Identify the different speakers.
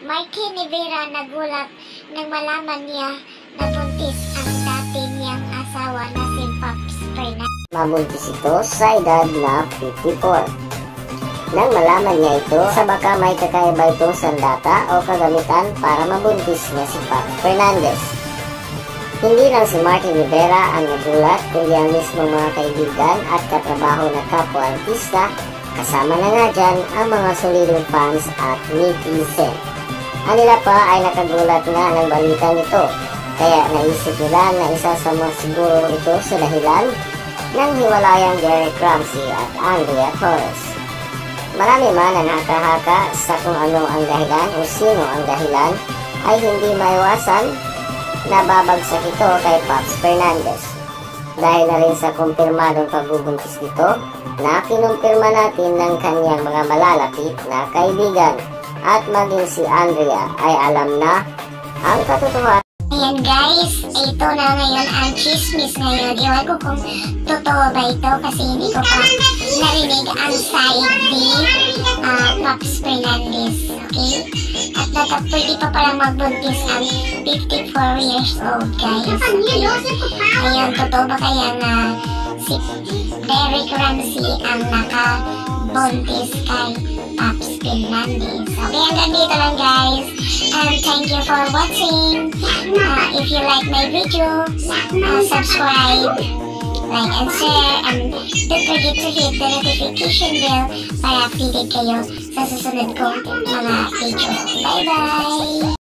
Speaker 1: Marky ni Vera nagulat nang malaman niya na buntis ang dati niyang asawa na si Pops Fernandez.
Speaker 2: Mabuntis ito sa edad na 54. Nang malaman niya ito, sa baka may kakaiba itong sandata o kagamitan para mabuntis na si Pap Fernandez. Hindi lang si Martin Rivera ang nagulat, kundi ang mismong mga kaibigan at katrabaho na kapwa-artista, kasama na nga dyan ang mga solidong fans at netizen. Ang nila pa ay nakagulat nga ng balitang ito, kaya naisip nila na isa sa mga siguro ito sa dahilan ng hiwalayang Derek Ramsey at Andrea Torres. Marami man ang nakahaka sa kung ano ang dahilan o sino ang dahilan ay hindi maiwasan na babagsak ito kay Pops Fernandez. Dahil na rin sa kumpirmadong pagbubuntis nito na kinumpirma natin ng kanyang mga malalapit na kaibigan at maging si Andrea ay alam na ang katotohanan
Speaker 1: Ayan guys, ito na ngayon ang chismis ngayon. Iwan ko kung totoo ba ito kasi hindi ko pa narinig ang side ni ah, Pops Fernandez. Okay? At dapat pwede pa palang magbuntis ang 54 years old guys. Okay? Ayun, totoo ba kaya na si Derek Ramsey ang nakabuntis kay Pops Fernandez? Okay, hanggang dito lang guys. And thank you for watching. Uh, if you like my video, uh, subscribe, like and share, and don't forget to hit the notification bell para updated kayo sa susunod kong mga video. Bye-bye!